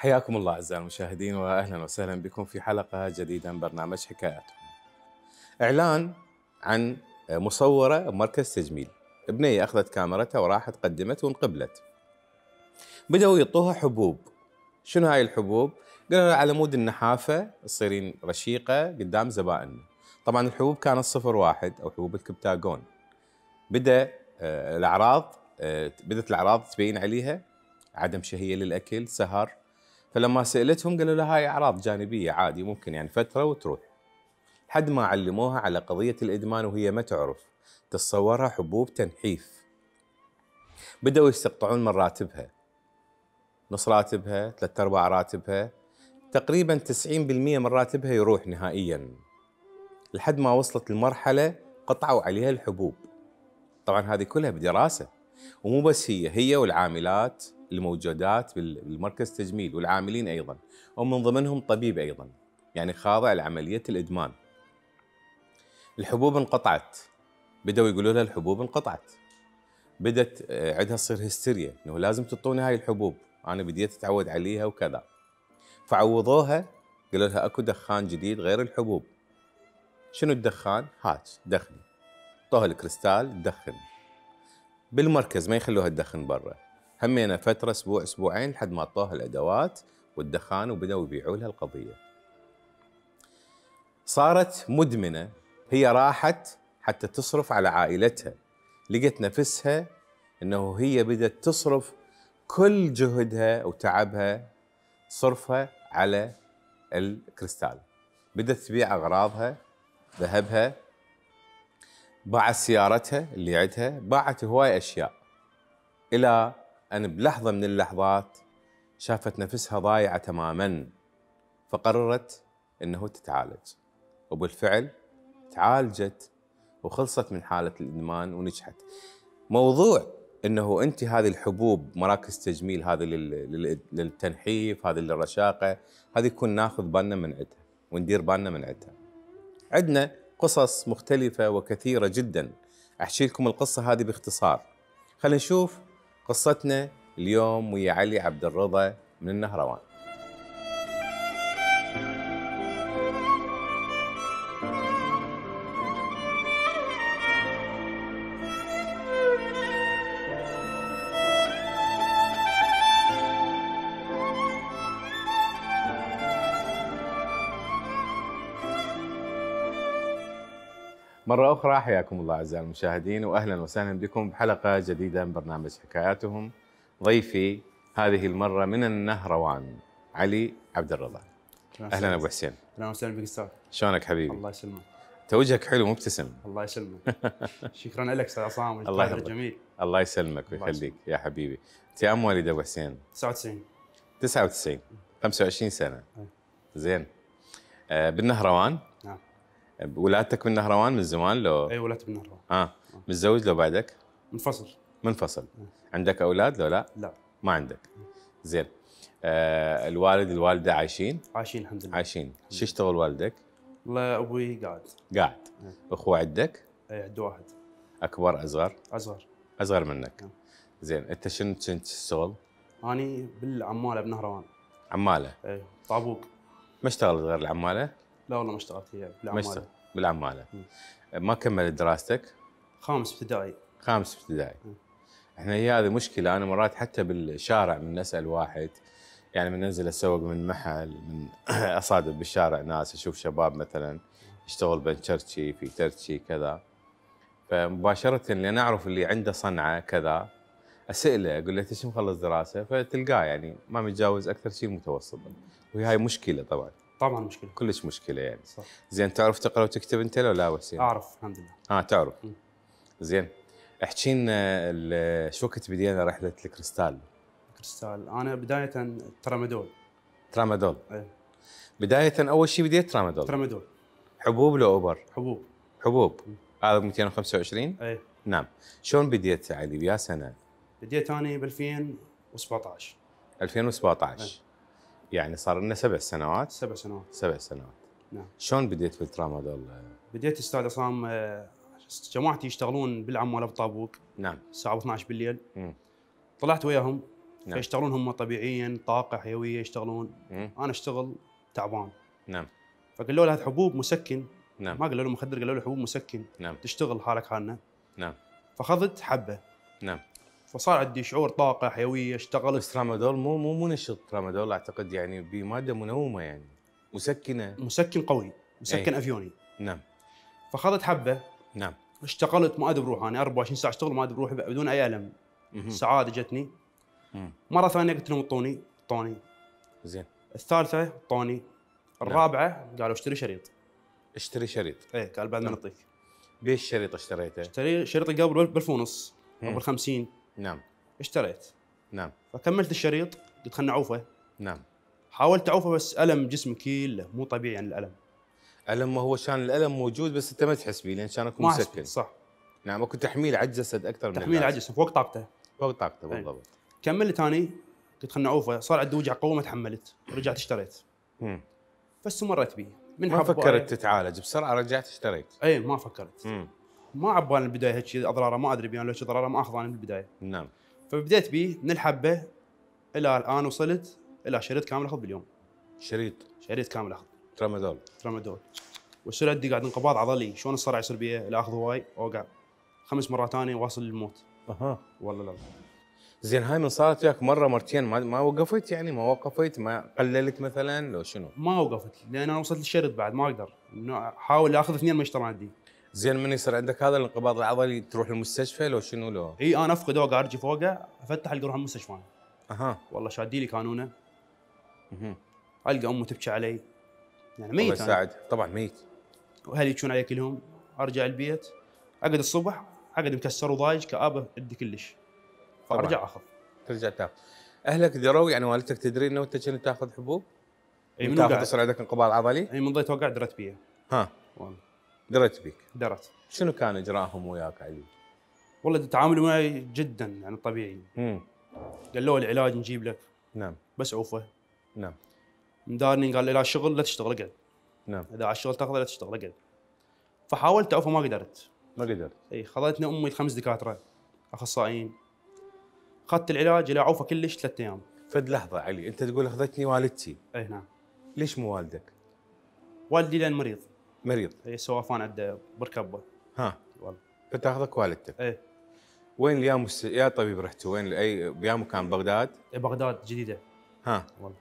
حياكم الله أعزائي المشاهدين واهلا وسهلا بكم في حلقة جديدة من برنامج حكاياتهم. إعلان عن مصورة بمركز تجميل. بنيه أخذت كاميرتها وراحت قدمت وانقبلت. بدأوا يعطوها حبوب. شنو هاي الحبوب؟ قالوا على مود النحافة تصيرين رشيقة قدام زبائننا. طبعا الحبوب كانت صفر واحد أو حبوب الكبتاجون. بدأ آه، الأعراض آه، بدت الأعراض تبين عليها عدم شهية للأكل، سهر، فلما سألتهم قالوا لها هاي أعراض جانبية عادي ممكن يعني فترة وتروح. لحد ما علموها على قضية الإدمان وهي ما تعرف تتصورها حبوب تنحيف. بدأوا يستقطعون من راتبها. نص راتبها ثلاث أرباع راتبها. تقريبا 90% من راتبها يروح نهائيا. لحد ما وصلت لمرحله قطعوا عليها الحبوب. طبعا هذه كلها بدراسة ومو بس هي هي والعاملات. الموجودات بالمركز تجميل والعاملين أيضا ومن ضمنهم طبيب أيضا يعني خاضع لعملية الإدمان. الحبوب انقطعت بدأوا يقولوا لها الحبوب انقطعت. بدت آه، عندها تصير هستيريا إنه لازم تعطوني هاي الحبوب أنا بديت أتعود عليها وكذا. فعوضوها قالوا لها أكو دخان جديد غير الحبوب. شنو الدخان؟ هات دخني. طوها الكريستال دخن. بالمركز ما يخلوها تدخن برا. همينا فتره أسبوع أسبوعين لحد ما اعطوها الأدوات والدخان وبدأوا يبيعوا لها القضية. صارت مدمنة هي راحت حتى تصرف على عائلتها لقت نفسها إنه هي بدأت تصرف كل جهدها وتعبها صرفها على الكريستال بدأت تبيع أغراضها ذهبها باعت سيارتها اللي عندها باعت هواي أشياء إلى أن بلحظة من اللحظات شافت نفسها ضايعة تماما فقررت أنه تتعالج. وبالفعل تعالجت وخلصت من حالة الإدمان ونجحت. موضوع أنه أنت هذه الحبوب مراكز تجميل هذه للتنحيف هذه للرشاقة هذه يكون ناخذ بالنا من عندها وندير بالنا من عندها عندنا قصص مختلفة وكثيرة جدا. أحكي لكم القصة هذه باختصار. خلينا نشوف قصتنا اليوم ويا علي عبد الرضا من النهروان. مرة أخرى حياكم الله أعزائي المشاهدين وأهلا وسهلا بكم بحلقة جديدة من برنامج حكاياتهم. ضيفي هذه المرة من النهروان علي عبد الرضا. أهلا أبو حسين. أهلا وسهلا بك أستاذ. شلونك حبيبي؟ الله يسلمك. توجهك حلو مبتسم. الله يسلمك. شكرا لك أستاذ عصام الله يحفظك جميل الله يسلمك ويخليك يا حبيبي. أنت كم وليد أبو حسين؟ 99 99 25 سنة. زين. آه بالنهروان ولادتك من نهروان من زمان لو اي ولدت من نهروان. آه. متزوج لو بعدك؟ منفصل. منفصل. عندك أولاد لو لا؟ لا. ما عندك. زين. آه الوالد الوالدة عايشين؟ عايشين الحمد لله. عايشين. شو يشتغل والدك؟ والله أبوي قاعد. قاعد. أخوه عندك؟ اي عنده واحد. أكبر أصغر؟ أصغر. أصغر منك. زين. أنت شنو كنت تشتغل؟ اني بالعمالة بنهروان. عمالة؟ اي طابوق. ما اشتغلت غير العمالة؟ لا والله ما اشتغلت هي بالعماله بالعماله ما كملت دراستك؟ خامس ابتدائي. خامس ابتدائي. إحنا هي هذه مشكلة أنا مرات حتى بالشارع من نسأل واحد يعني من ننزل أسوق من محل من أصادف بالشارع ناس أشوف شباب مثلا يشتغل بين تشرشي في ترشي كذا. فمباشرة لأن أعرف اللي عنده صنعة كذا أسأله أقول له إيش مخلص دراسة؟ فتلقاه يعني ما متجاوز أكثر شيء متوسط. وهي هاي مشكلة طبعا. طبعا مشكلة. كلش مشكلة يعني. صح. زين تعرف تقرأ وتكتب أنت ولا لا وسيم؟ أعرف الحمد لله. آه تعرف. م. زين احكي لنا شو وقت بدينا رحلة الكريستال؟ الكريستال. أنا بداية ترامادول. ترامادول. إيه. بداية أول شيء بديت ترامادول؟ ترامادول. حبوب لو أوبر؟ حبوب. حبوب. هذا 225 إيه. نعم. شلون بديت علي؟ بيا سنة؟ بديت أنا ب 2017 2017 إيه. يعني صار لنا سبع سنوات. سبع سنوات. سبع سنوات. نعم. شلون بديت في الترامادول؟ بديت أستاذ عصام جماعتي يشتغلون بالعمالة بالطابوق نعم. الساعة 12 بالليل. م. طلعت وياهم. نعم. فيشتغلون هم طبيعيا طاقة حيوية يشتغلون. مم. أنا أشتغل تعبان. نعم. فقالوا له هذه حبوب مسكن. نعم. ما قالوا له مخدر قالوا له حبوب مسكن. نعم. تشتغل حالك حالنا. نعم. فأخذت حبة. نعم. فصار عندي شعور طاقة حيوية اشتغلت. بس ترامادول مو مو منشط ترامادول أعتقد يعني بمادة منومة يعني مسكنة. مسكن قوي مسكن أي. أفيوني. نعم. فاخذت حبة. نعم. اشتغلت ما أدري بروحي أنا 24 ساعة أشتغل ما أدري بروحي بدون أي ألم. سعادة جتني. مم. مرة ثانية قلت لهم اعطوني اعطوني زين. الثالثة اعطوني الرابعة قالوا اشتري شريط. اشتري شريط. إيه قال بعد ما نعم. نعطيك. بيش شريط اشتريته؟ اشتري شريط قبل ب 1000 ونص. قبل 50 نعم. اشتريت. نعم. فكملت الشريط قلت خلنا اعوفه نعم. حاولت أعوفه بس ألم جسمي كله مو طبيعي عن الألم. ألم ما هو كان الألم موجود بس أنت ما تحس به لأن كان اكو مسكن. صح. نعم أكو تحميل على الجسد أكثر من تحميل اللازم. عجز فوق طاقته. فوق طاقته أي. بالضبط. كملت ثاني قلت خلنا اعوفه صار عندي وجع قوي ما تحملت. رجعت اشتريت. مم. فاستمريت به من ما فكرت تتعالج بسرعة رجعت اشتريت. اي ما فكرت. مم. ما عبالي البداية هيك أضراره ما أدري بيان لو اضراره ما أخذ أنا بالبدايه نعم. فبديت به من الحبة إلى الآن وصلت إلى شريط كامل أخذ باليوم. شريط. شريط كامل أخذ. ترامادول. ترامادول. ويصير عندي قاعد انقباض عضلي. شلون الصرع يصير بي إلى أخذ هواي. أوقع خمس مرات ثانية واصل للموت. أها. والله لا. زين هاي من صارت وياك مرة مرتين. ما ما وقفت يعني؟ ما وقفت؟ ما قللت مثلا؟ لو شنو؟ ما وقفت لأن أنا وصلت للشريط بعد ما أقدر. إنه أحاول أخذ اثنين ما يشتغل عندي زين من يصير عندك هذا الانقباض العضلي تروح المستشفى لو شنو لو؟ اي أنا افقد اوقع ارجي فوقه افتح القى أروح المستشفى أها. والله شادي لي كانونه. مهم. ألقى امي تبكي علي. يعني الله ميت أنا. يساعد. طبعا ميت. وأهلي يبكون علي كلهم. أرجع البيت. أقعد الصبح أقعد مكسر وضايج كآبة عندي كلش. فأرجع اخذ ترجع تاخذ. أهلك دروا؟ يعني والدتك تدري إنه أنت كنت تاخذ حبوب؟ إي من تاخذ يصير عندك انقباض عضلي؟ إي من ظليت أوقع درت بيه. ها. والله. دريت بيك. درت شنو كان إجراءهم وياك علي؟ والله تعاملوا معي جدا يعني طبيعي. امم قالوا لي العلاج نجيب لك. نعم. بس عوفه نعم. مدارني قال لي لا شغل لا تشتغل اقعد. نعم. إذا على الشغل تاخذه لا تشتغل اقعد. فحاولت اعوفه ما قدرت. ما قدرت. إي خذتني أمي لخمس دكاترة أخصائيين. أخذت العلاج إلى عوفه كلش ثلاث أيام. فد لحظة علي أنت تقول أخذتني والدتي. إي نعم. ليش مو والدك؟ والدي لأن مريض. مريض. اي سوافان عنده بركبة. ها. والله. فتاخذك والدتك. اي وين يا مس... يا طبيب رحتوا وين؟ اي بيا مكان؟ بغداد؟ إي بغداد جديدة. ها. والله.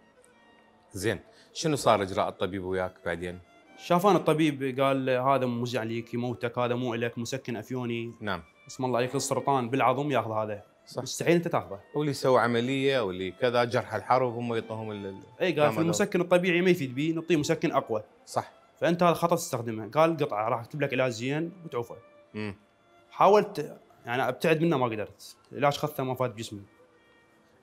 زين. شنو صار إجراء الطبيب وياك بعدين؟ شافان الطبيب قال هذا موزع ليك يموتك هذا مو لك مسكن أفيوني. نعم. اسم الله عليك السرطان بالعظم ياخذ هذا. صح. مستحيل أنت تاخذه. واللي يسوي عملية واللي كذا جرح الحرب هم يعطوهم اي قال في المسكن الطبيعي ما يفيد بيه نعطيه مسكن أقوى. صح. فأنت هذا خطأ تستخدمه. قال قطعة راح أكتب لك علاج زين وتعوفه. حاولت يعني أبتعد منه ما قدرت. العلاج خذته ما فات بجسمي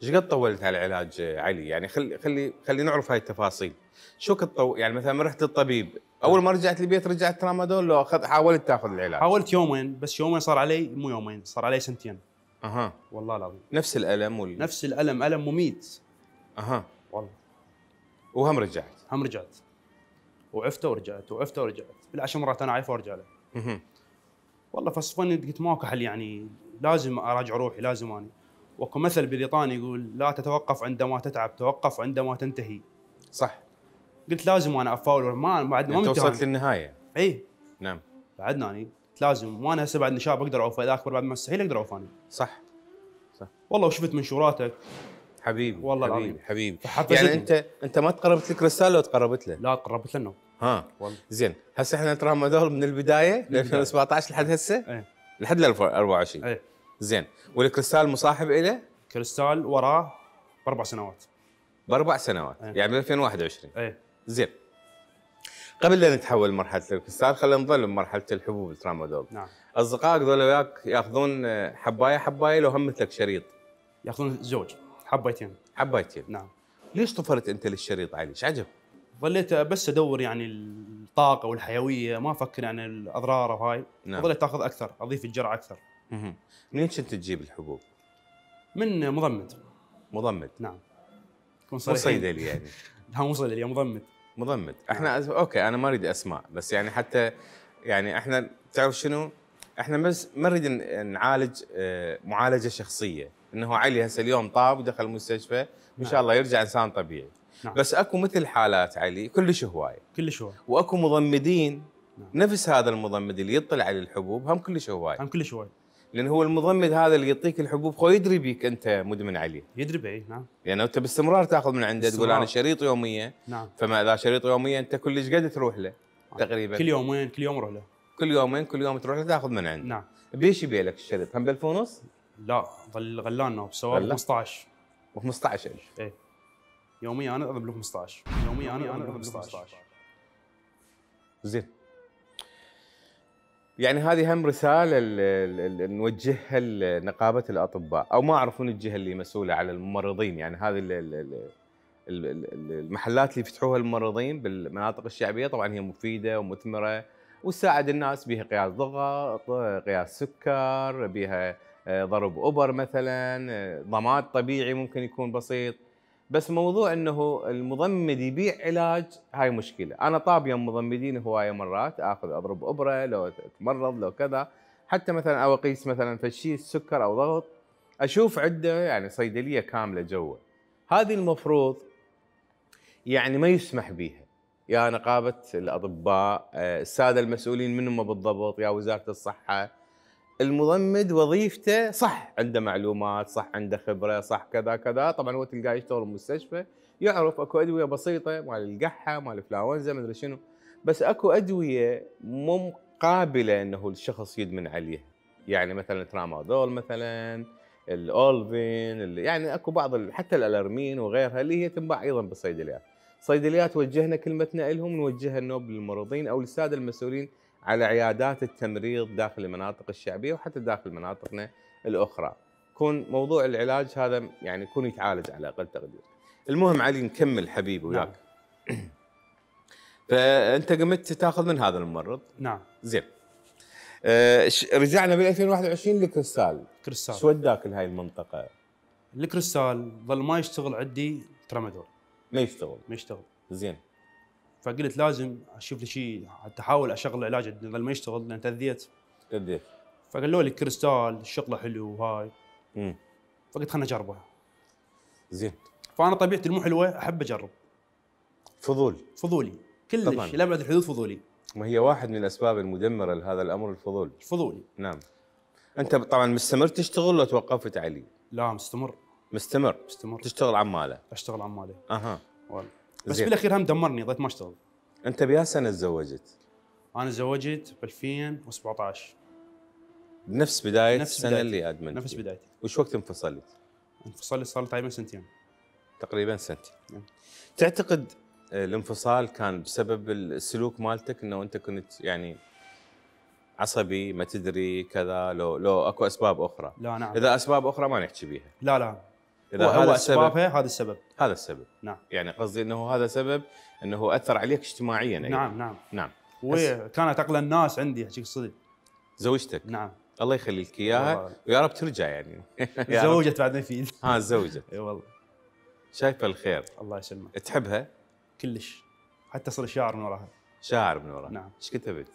إيش قد طولت على العلاج علي؟ يعني خلي خلي خلي نعرف هاي التفاصيل. شو قد طو... يعني مثلا ما رحت للطبيب أول ما رجعت البيت رجعت ترامادول لو أخذ حاولت تأخذ العلاج. حاولت يومين بس يومين صار علي مو يومين صار علي سنتين. أها. والله العظيم. نفس الألم وال... نفس الألم ألم مميت. أها. والله. وهم رجعت. هم رجعت. وعفته ورجعت وعفته ورجعت. بالعشر مرات أنا عايفه وأرجع له. والله فصفني قلت ماكو حل يعني لازم أراجع روحي لازم اني وأكو مثل بريطاني يقول لا تتوقف عندما تتعب توقف عندما تنتهي. صح. قلت لازم أنا أفاول ما بعد ما أنت منتهى وصلت للنهاية. اي نعم. بعدنا اني قلت لازم. وأنا هسه بعد شاب أقدر أعوف إذا أكبر بعد ما مستحيل أقدر أعوف اني صح. والله وشفت منشوراتك حبيبي والله حبيبي العظيم. حبيبي. يعني انت أنت ما تقربت لكريستال لو تقربت له. لا قربت لنا ها والله زين. هسه إحنا ترامادول من البداية البداية. 2017 لحد هسه؟ إيه. لحد ل 2024 إيه. زين. والكريستال مصاحب له كريستال وراه بأربع سنوات. بأربع سنوات. إيه. يعني ب 2021 إيه. زين. قبل لا نتحول لمرحله الكريستال خلينا نظل بمرحله الحبوب الترامادول نعم. أصدقائك ذول وياك يأخذون حباية حباية لو هم مثلك شريط. يأخذون زوج. حبيتين. حبايتين نعم. ليش طفرت أنت للشريط علي؟ إيش عجب؟ ظليت بس أدور يعني الطاقة والحيوية ما أفكر يعني الأضرار وهاي نعم. ظليت أخذ أكثر أضيف الجرعة أكثر. منين كنت تجيب الحبوب؟ من مضمد. مضمد؟ نعم. كون مو صريحين صيدلي يعني. لا مو صيدلي مضمد. مضمد. إحنا أز... أوكي أنا ما أريد أسماء بس يعني حتى يعني إحنا تعرف شنو؟ إحنا بس ما نريد نعالج آه، معالجة شخصية. إنه علي هسه اليوم طاب ودخل المستشفى وإن نعم. شاء الله يرجع إنسان طبيعي. نعم. بس اكو مثل حالات علي كلش هوايه كلش هواي. واكو مضمدين. نعم. نفس هذا المضمد اللي يطلع على الحبوب هم كلش هوايه هم كلش هواي. لأن هو المضمد هذا اللي يعطيك الحبوب خو يدري بيك أنت مدمن عليه يدري بعي نعم. يعني انت باستمرار تاخذ من عنده تقول. أنا شريط يومية نعم. فما إذا شريط يومية أنت كلش قد تروح له تقريبا. كل يومين كل يوم أروح له. كل يومين كل يوم تروح له تاخذ من عنده. نعم. بيش يبيع لك الشريط؟ هم ب 1000 ونص لا ظل غلان سواه غلا؟ 15 و 15000 إيه. يوميا أنا أضرب له 15 يوميا أنا أضرب له 15 زين. يعني هذه هم رسالة ال- ال- ال- نوجهها لنقابه الأطباء. أو ما اعرف من الجهة اللي مسؤولة على الممرضين. يعني هذه ال- ال- ال- ال- ال- المحلات اللي يفتحوها الممرضين بالمناطق الشعبية طبعا هي مفيدة ومثمرة وتساعد الناس. بها قياس ضغط قياس سكر بها آه، ضرب ابر مثلا آه، ضماد طبيعي ممكن يكون بسيط. بس موضوع إنه المضمد يبيع علاج هاي مشكلة. أنا طاب يوم مضمدين هواية مرات آخذ أضرب أبرة لو اتمرض لو كذا. حتى مثلا أو أقيس مثلا فشي سكر أو ضغط أشوف عنده يعني صيدلية كاملة جوا. هذه المفروض يعني ما يسمح بها يا نقابة الأطباء آه، السادة المسؤولين منهم بالضبط يا وزارة الصحة المضمد وظيفته صح عنده معلومات صح عنده خبرة صح كذا كذا. طبعا هو تلقاه يشتغل بمستشفى يعرف أكو أدوية بسيطة مال القحة مال الانفلونزا مدري شنو. بس أكو أدوية مو قابلة إنه الشخص يدمن عليها. يعني مثلا ترامادول مثلا الأولفين يعني أكو بعض حتى الالرمين وغيرها اللي هي تنباع أيضا بالصيدليات. صيدليات وجهنا كلمتنا لهم نوجهها النوب للممرضين أو للسادة المسؤولين على عيادات التمريض داخل المناطق الشعبية وحتى داخل مناطقنا الأخرى. كون موضوع العلاج هذا يعني يكون يتعالج على أقل تقدير. المهم علي نكمل حبيبي وياك. نعم. فأنت قمت تاخذ من هذا الممرض؟ نعم. زين. آه رجعنا بال 2021 لكريستال. شو كريستال وداك لهاي المنطقة؟ الكريستال ظل ما يشتغل عندي ترامادول. ما يشتغل. ما يشتغل. زين. فقلت لازم أشوف لي شيء حتى أحاول أشغل العلاج ظل ما يشتغل لأن تأذيت. قديش فقالوا لي كريستال شغله حلو وهاي. امم فقلت خلنا اجربه زين. فأنا طبيعتي المو حلوة أحب أجرب. فضول. فضولي. طبعاً. كلش لابعد الحدود فضولي. ما هي واحد من الأسباب المدمرة لهذا الأمر الفضول. فضولي. نعم. أنت طبعا مستمر تشتغل لو توقفت علي لا مستمر. مستمر. مستمر. تشتغل عماله أشتغل عمالي أها. والله. بس. بالاخير هم دمرني ضيت ما اشتغل انت بيا سنة تزوجت أنا تزوجت ب 2017 بنفس بداية نفس السنة بدايتي. اللي أدمنت نفس. بدايتي وش وقت انفصلت؟ انفصلت صار تقريبا سنتين تقريبا سنتين نعم. تعتقد الانفصال كان بسبب السلوك مالتك إنه أنت كنت يعني عصبي ما تدري كذا لو لو أكو أسباب أخرى لا نعم إذا أسباب أخرى ما نحكي بيها لا لا إذا هو, هذا السبب هذا السبب. هذا السبب. نعم. يعني قصدي إنه هذا سبب إنه أثر عليك اجتماعيا أيضاً. نعم نعم. نعم. وكانت أقل الناس عندي احكيك الصدق زوجتك. نعم. الله يخلي لك إياها. ويا رب ترجع يعني. يا رب. تزوجت بعد ما يفيد ها تزوجت إي والله. شايفة الخير. الله يسلمك. تحبها؟ كلش. حتى صار شاعر من وراها. شاعر من وراها. نعم. إيش كتبت؟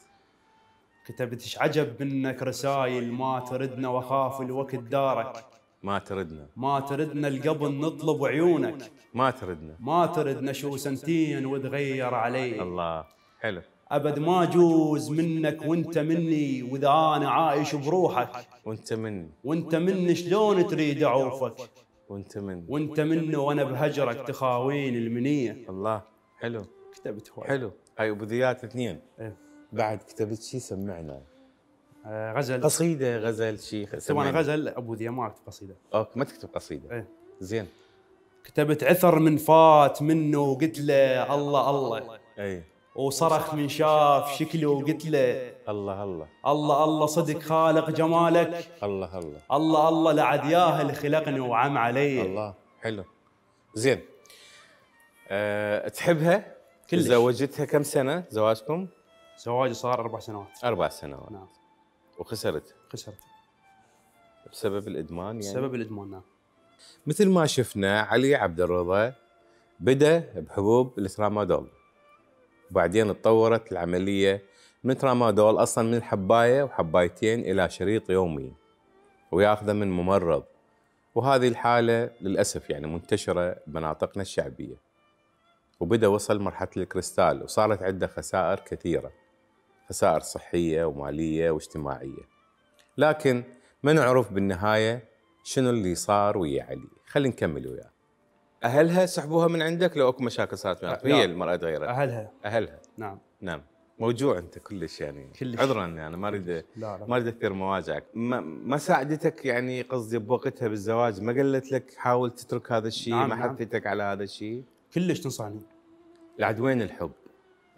كتبت إيش عجب منك رسايل ما تردنا وأخاف الوقت دارك. ما تردنا. ما تردنا القبل نطلب عيونك. ما تردنا. ما تردنا شو سنتين وتغير علي الله. حلو. أبد ما جوز منك وانت مني وإذا أنا عايش بروحك. وانت مني. وانت مني شلون تريد اعوفك وانت مني. وانت منه وأنا بهجرك تخاوين المنية. الله. حلو. كتبت هواي. حلو. هاي ابوذيات اثنين. إيه. بعد كتبت شيء سمعنا. غزل. قصيدة غزل شيء طبعا. غزل أبو ذي ما اكتب قصيدة. أوكي ما تكتب قصيدة. إيه. زين. كتبت عثر من فات منه وقلت له الله الله. اي وصرخ من شاف شكله وقلت له الله الله. الله الله صدق خالق جمالك. الله الله. الله الله لعد ياهل خلقني وعم علي الله. حلو. زين. أه تحبها؟ كلش. تزوجتها كم سنة؟ زواجكم؟ زواجي صار أربع سنوات. أربع سنوات. نعم. وخسرت. خسرت. بسبب الإدمان يعني؟ سبب الإدمان نعم. مثل ما شفنا علي عبد الرضا بدأ بحبوب الترامادول. وبعدين تطورت العملية من ترامادول أصلا من حباية وحبايتين إلى شريط يومي. ويأخذه من ممرض. وهذه الحالة للأسف يعني منتشرة بمناطقنا الشعبية. وبدأ وصل مرحلة الكريستال وصارت عنده خسائر كثيرة. خسائر صحية ومالية واجتماعية. لكن ما نعرف بالنهاية شنو اللي صار ويا علي؟ خلينا نكمل وياه. أهلها سحبوها من عندك لو أكو مشاكل صارت معك. هي المرأة تغيرت. أهلها. أهلها. نعم. نعم. موجوع أنت كلش يعني. كلش. عذرا يعني ما أريد لا لا. ما أريد أكثر مواجعك. ما, ما ساعدتك يعني قصدي بوقتها بالزواج؟ ما قالت لك حاول تترك هذا الشيء؟ نعم، ما نعم. حثتك على هذا الشيء؟ كلش تنصحني. لعد وين الحب؟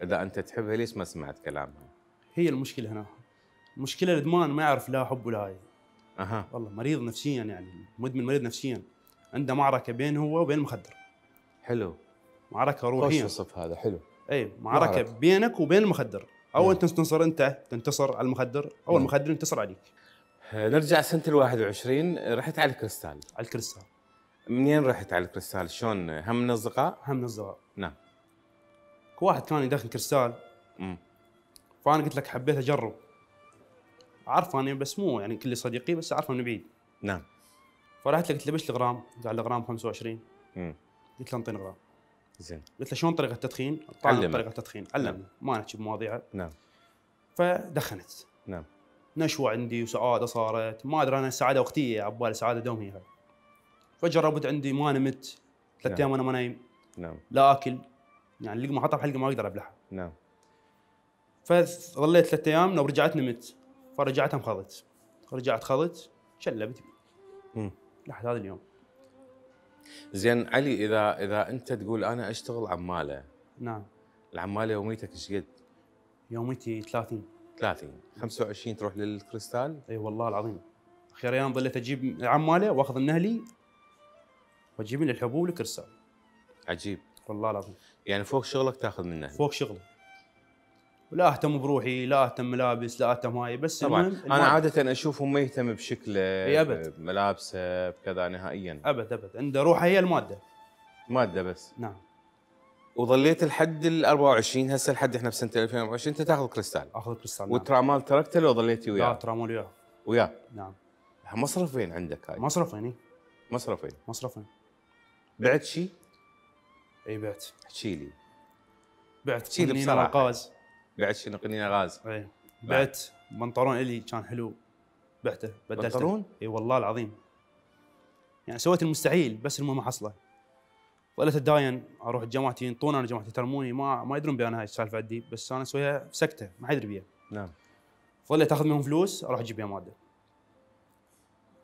إذا أنت تحبها ليش ما سمعت كلامها؟ هي المشكلة هنا. المشكلة الإدمان ما يعرف لا حب ولا هاي. أها. والله مريض نفسيا يعني مدمن مريض نفسيا. عنده معركة بين هو وبين المخدر حلو. معركة خوش روحيه وصف هذا حلو. اي معركة معركة. بينك وبين المخدر أو مم. أنت تنتصر أنت تنتصر على المخدر. أو مم. المخدر ينتصر عليك. آه، نرجع سنة ال 21 رحت على الكريستال. على الكريستال. منين رحت على الكريستال؟ شلون؟ هم من اصدقاء هم من الزواج نعم. واحد كان يدخن كريستال. فأنا قلت لك حبيت أجرب. عارف أنا بس مو يعني كل صديقي بس أعرفه من بعيد. نعم. فرحت له قلت له بش الغرام؟ قال لي غرام 25 مم. قلت له انطيني غرام. زين. قلت له شلون طريقة التدخين؟ علمه. طريقة التدخين. علمني ما نحكي بمواضيع نعم. فدخنت. نعم. نشوة عندي وسعادة صارت. ما أدري أنا السعاده وقتيه عبالي سعادة دوميه فجربت عندي ما نمت. ثلاث نعم. أيام وأنا ما نايم. نعم. لا أكل. يعني اللقمه حطها بحلقة ما أقدر أبلعها. نعم. فظليت ثلاث أيام لو رجعت نمت فرجعت خضت رجعت خضت شلبت. لحد هذا اليوم. زين علي إذا إذا أنت تقول أنا أشتغل عمالة. نعم. العمالة يوميتك إيش قد؟ يوميتي 30 30 25 تروح للكريستال؟ إي والله العظيم. اخير أيام ظليت أجيب العماله وأخذ من أهلي وأجيب لي الحبوب الكريستال عجيب. والله العظيم. يعني فوق شغلك تاخذ منه فوق شغلي. ولا أهتم بروحي لا أهتم ملابس لا أهتم هاي بس طبعا. أنا المال. عادة اشوفه ما يهتم بشكله أبد. بملابسه بكذا نهائيا. أبد أبد. عنده روحه هي المادة. مادة بس. نعم. وظليت لحد ال 24 هسه لحد إحنا بسنة 2024 أنت تأخذ كريستال. أخذ كريستال نعم. والترامادول تركته لو ظليتي لا وياه ترامادول وياه. وياه؟ نعم. مصرف وين عندك هاي؟ مصرف يعني مصرف وين؟ مصرف يعني بعت شيء؟ إي بعت. احكي لي. بعت قنينة بصراحة. بعت شنو قنينه غاز. اي بعت بنطلون إلي كان حلو. بعته بدلته. بنطلون؟ إي والله العظيم. يعني سويت المستحيل بس المهم احصله ظليت اتداين أروح لجماعتي ينطون أنا جماعتي ترموني ما ما يدرون بي أنا هاي السالفة عندي. بس أنا اسويها سكتة ما حد يدري بيها. نعم. ظليت أخذ منهم فلوس أروح أجيب بيها مادة.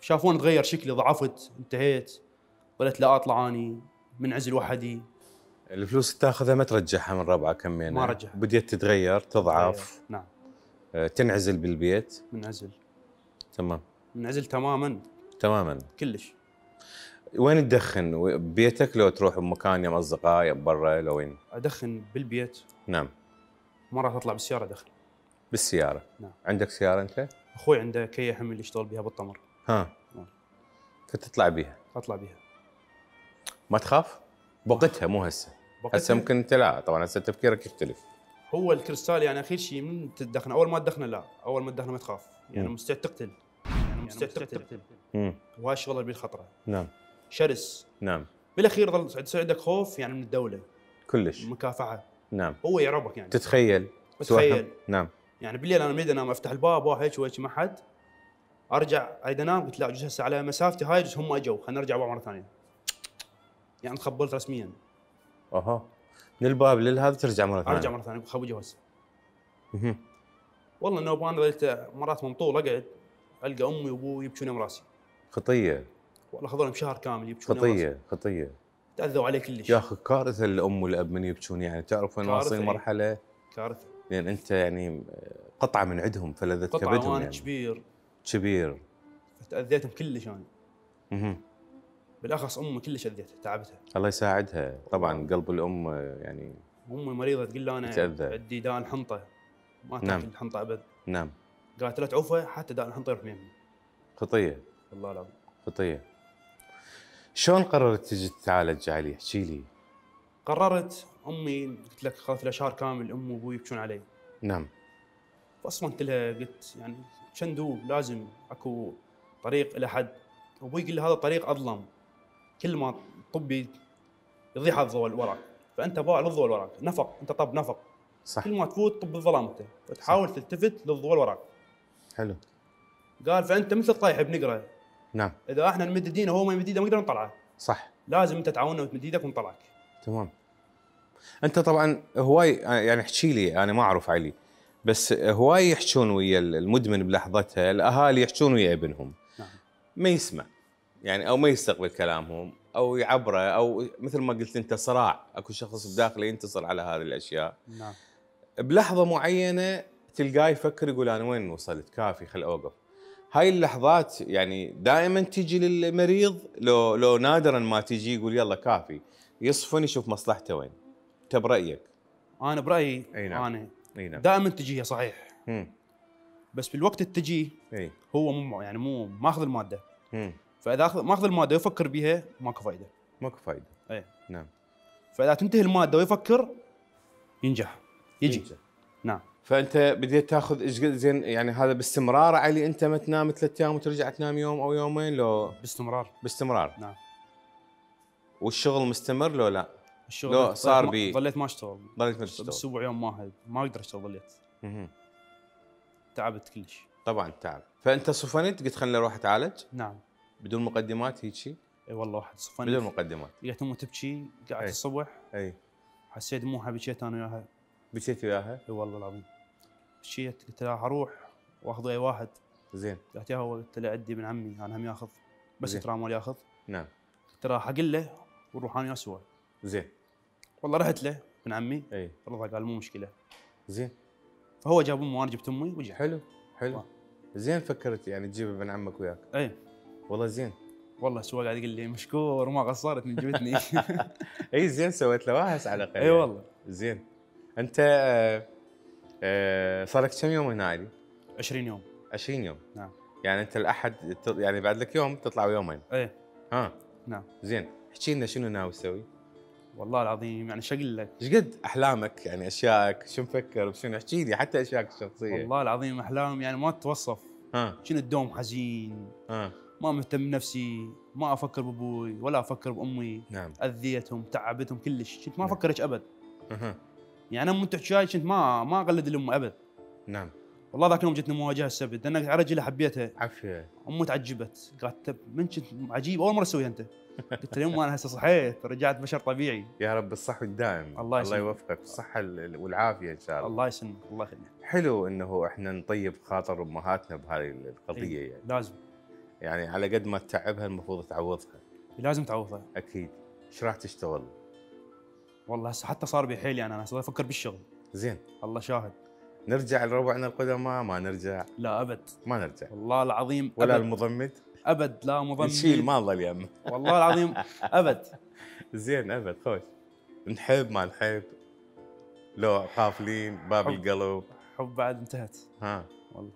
شافون تغير شكلي ضعفت انتهيت. ظليت لا أطلع اني منعزل وحدي. الفلوس اللي تاخذها ما ترجعها من ربعك همينه ما رجعها. بديت تتغير تضعف. نعم. آه، تنعزل بالبيت. منعزل. تمام. منعزل تماما. تماما. كلش. وين تدخن؟ ببيتك لو تروح بمكان يم أصدقاء يم برا لو وين أدخن بالبيت. نعم. مرات أطلع بالسيارة أدخن. بالسيارة. نعم. عندك سيارة أنت؟ أخوي عنده كيا حمل يشتغل بها بالطمر ها. نعم. فتطلع بيها. أطلع بها ما تخاف؟ بوقتها مو هسه. هسه ممكن أنت لا. طبعا هسه تفكيرك يختلف. هو الكريستال يعني أخير شيء من تدخن. أول ما تدخنه لا. أول ما تدخنه ما تخاف. يعني. مستعد تقتل. يعني مستعد تقتل. امم وهاي الشغلة اللي بالخطره نعم. شرس. نعم. بالأخير ظل عندك خوف يعني من الدولة. كلش. مكافحة. نعم. هو يعربك يعني. تتخيل. توهم. نعم. يعني بالليل أنا مريد انام أفتح الباب واحد هيك وهيك ما حد. أرجع اريد أنام. قلت لا هسه على مسافتي. هاي هم أجوا. خلينا نرجع مرة ثانية. يعني تخبلت رسميا. أها. من الباب للهذا ترجع مرة ثانية. أرجع مرة ثانية خبوا جو هسه مهم. والله إنه أنا ظليت مرات ممطول أقعد ألقى أمي وأبوي يبكون يم راسي. خطية. والله خذوني بشهر كامل يبكون يم راسي. خطية. خطيه تاذوا عليه كلش. يا أخي كارثة الام والأب من يبكون يعني. تعرف وين واصلين إيه. مرحلة؟ كارثة. لأن أنت يعني قطعة من عندهم فلذة قطعة كبدهم وأنا يعني. كبير. كبير. تاذيتهم كلش أنا. مهم. بالأخص امي كلش اذيتها تعبتها. الله يساعدها. طبعا قلب الأم يعني أمي مريضة تقول لي أنا تأذى. عندي داء الحنطة ما نعم. تأكل الحنطه أبد. نعم. قالت لا تعوفه حتى داء الحنطة يروح مني خطية. والله العظيم. خطية. شلون قررت تجي تتعالج علي؟ احكي لي. قررت أمي قلت لك اخذت لها شهر كامل امي وأبوي يبكون علي. نعم. قلت لها قلت يعني شندوب لازم أكو طريق إلى حد. أبوي يقول لي هذا الطريق أظلم. كل ما طبي يضيع الضوء اللي وراك فأنت باع للضوء اللي وراك نفق. أنت طب نفق. صح. كل ما تفوت طب الظلام انت وتحاول تلتفت للضوء اللي وراك حلو. قال فأنت مثل الطايح بنقرة. نعم. إذا إحنا نمد ايدينا وهو ما يمد ايده ما نقدر نطلعه. صح. لازم أنت تعاوننا وتمد إيدك ونطلعك. تمام. أنت طبعا هواي يعني احكي لي أنا ما أعرف علي. بس هواي يحجون ويا المدمن بلحظتها الأهالي يحجون ويا ابنهم. نعم. ما يسمع. يعني أو ما يستقبل كلامهم أو يعبره أو مثل ما قلت أنت صراع. أكو شخص بداخله ينتصر على هذه الأشياء. نعم. بلحظة معينة تلقاه يفكر يقول أنا وين وصلت؟ كافي خل أوقف. هاي اللحظات يعني دائما تجي للمريض لو لو نادرا ما تجي يقول يلا كافي. يصفن يشوف مصلحته وين. انت برايك أنا برأيي أي نعم. أنا أي نعم. دائما تجي هي صحيح. مم. بس بالوقت اللي تجي إي. هو مو يعني مو ماخذ المادة. مم. فإذا اخذ ماخذ المادة ويفكر بها ماكو فايدة. ماكو فايدة. اي نعم. فإذا تنتهي المادة ويفكر ينجح. يجي. ينجح. نعم. فأنت بديت تأخذ إيش زين يعني هذا باستمرار علي أنت ما تنام ثلاث أيام وترجع تنام يوم أو يومين لو باستمرار. باستمرار. نعم. والشغل مستمر لو لا؟ الشغل لو ظليت صار بي- ظليت ما أشتغل. ضليت ما تشتغل بالاسبوع يوم واحد ما أقدر أشتغل ظليت. تعبت كلش. طبعا تعب. فأنت صفنت قلت خليني أروح أتعالج؟ نعم. بدون مقدمات هيك؟ شيء إي والله واحد صفني. بدون مقدمات. لقيت امي تبكي قعدت أي. الصبح. إي. حسيت دموعها بكيت أنا وياها. بكيت وياها؟ إي والله العظيم. بكيت قلت لها أروح وأخذ أي واحد. زين. قالت يا هو قلت له عندي ابن عمي أنا هم ياخذ. بس مال ياخذ. نعم. قلت له أقول له ونروح أنا وياه سوا زين. والله رحت له ابن عمي. إي. رضا قال مو مشكلة. زين. فهو جاب أمه وأنا جبت أمي وجا حلو حلو. زين فكرت يعني تجيب ابن عمك وياك. إي. والله زين. والله سوا قاعد يقول لي؟ مشكور ما قصرت من جبتني. إي زين سويت له واهس على الأقل. إي والله. زين. أنت آه، آه، صار لك كم يوم هنا علي؟ 20 يوم. 20 يوم. نعم. يعني أنت الأحد يعني بعد لك يوم تطلع يومين. إي. ها. نعم. زين. احكي لنا شنو ناوي تسوي؟ والله العظيم يعني شو أقول لك؟ إيش قد أحلامك؟ يعني اشيائك شو مفكر؟ بشنو احكي لي حتى اشيائك الشخصية. والله العظيم أحلام يعني ما تتوصف. ها. شنو الدوم حزين؟ ها. ما مهتم بنفسي ما أفكر بأبوي ولا أفكر بأمي. نعم. أذيتهم تعبتهم كلش. كنت ما نعم. أفكرش أبد. أها. يعني أنا من تحكي هاي كنت ما ما أقلد الام أبد. نعم. والله ذاك اليوم جتني مواجهة السبت. لأن على رجلها حبيتها. عافيه أمي تعجبت. قالت من كنت عجيب؟ أول مرة اسويها أنت. قلت لها يما أنا هسه صحيت. رجعت بشر طبيعي. يا رب الصحة الدائم. الله الله يسلمك. يوفقك. بالصحة ال- والعافية إن شاء الله. الله يسلمك. الله يخليك. حلو إنه إحنا نطيب خاطر أمهاتنا بهذه القضية إيه. يعني. لازم. يعني على قد ما تتعبها المفروض تعوضها. لازم تعوضها. أكيد. إيش راح تشتغل؟ والله هسه حتى صار بحيلي أنا هسه أفكر بالشغل. زين. الله شاهد. نرجع لربعنا القدماء؟ ما نرجع. لا أبد. ما نرجع. والله العظيم ولا أبد. المضمد أبد لا نشيل مضمن ما ظل يمه والله العظيم أبد. زين أبد. خوش. نحب ما نحب. لو قافلين باب حب. القلب. حب بعد انتهت. ها. والله.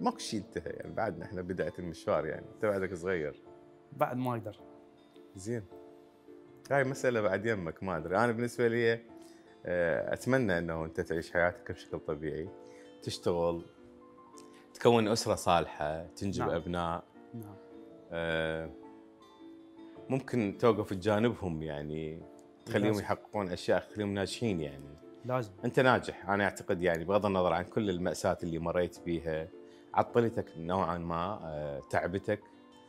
ماكو شيء انتهى يعني بعدنا إحنا بداية المشوار يعني. أنت بعدك صغير. بعد ما أقدر. زين. هاي مسألة بعد يمك ما أدري. أنا بالنسبة لي آه، أتمنى إنه أنت تعيش حياتك بشكل طبيعي تشتغل تكون أسرة صالحة تنجب نعم. أبناء. نعم. آه، ممكن توقف بجانبهم يعني تخليهم لازم. يحققون أشياء تخليهم ناجحين يعني. لازم. أنت ناجح. أنا أعتقد يعني بغض النظر عن كل المأساة اللي مريت بيها عطلتك نوعا ما آه، تعبتك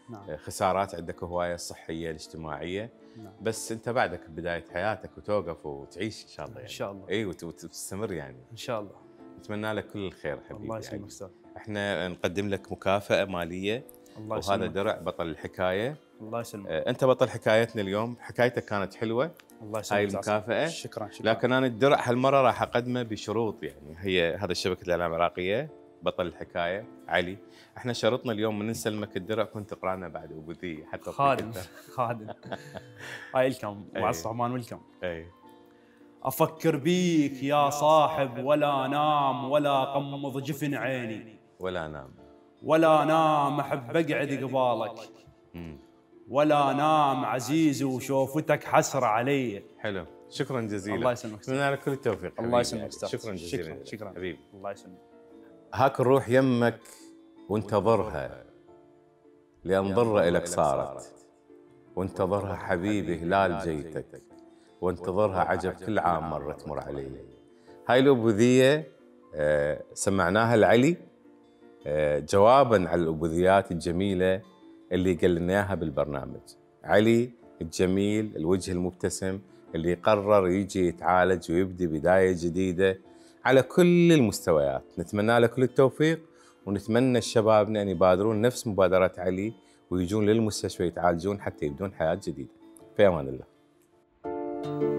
نعم. آه، خسارات عندك هواية الصحيه الاجتماعية نعم. بس انت بعدك بداية حياتك وتوقف وتعيش إن شاء الله إن يعني. شاء الله. إي وت- وتستمر يعني. إن شاء الله. نتمنى لك كل الخير حبيبي الله يعني. يسلمك أستاذ. إحنا نقدم لك مكافأة مالية الله وهذا يسلمك. درع بطل الحكاية. الله يسلمك. آه، أنت بطل حكايتنا اليوم. حكايتك كانت حلوة. الله يسلمك هاي. المكافأة. شكرا شكرا. لكن أنا الدرع هالمرة راح أقدمه بشروط يعني. هي هذا الشبكة الإعلام العراقية. بطل الحكاية علي. إحنا شرطنا اليوم من نسلمك الدرع كنت تقرا لنا بعد أبو ذي حتى خادم. خادم. هاي الكم. مع الصعمان والكم. أي. أفكر بيك يا صاحب ولا نام ولا قمض جفن عيني. ولا نام. ولا نام أحب أقعد قبالك. ولا نام عزيز وشوفتك حسرة علي حلو. شكرا جزيلا. الله يسلمك. اتمنى لك كل التوفيق الله يسلمك. شكرا جزيلا. شكرا شكرا. حبيبي. الله يسلمك. هاك الروح يمك وانتظرها لأن ضر إلك صارت وانتظرها حبيبي هلال جيتك. وانتظرها عجب كل عام مرة تمر علي. هاي الأبوذية آه، سمعناها لعلي آه، جوابا على الأبوذيات الجميلة اللي قال لنا إياها بالبرنامج. علي الجميل الوجه المبتسم اللي قرر يجي يتعالج ويبدي بداية جديدة على كل المستويات. نتمنى له كل التوفيق ونتمنى شبابنا أن يبادرون نفس مبادرة علي ويجون للمستشفى يتعالجون حتى يبدون حياة جديدة. في أمان الله.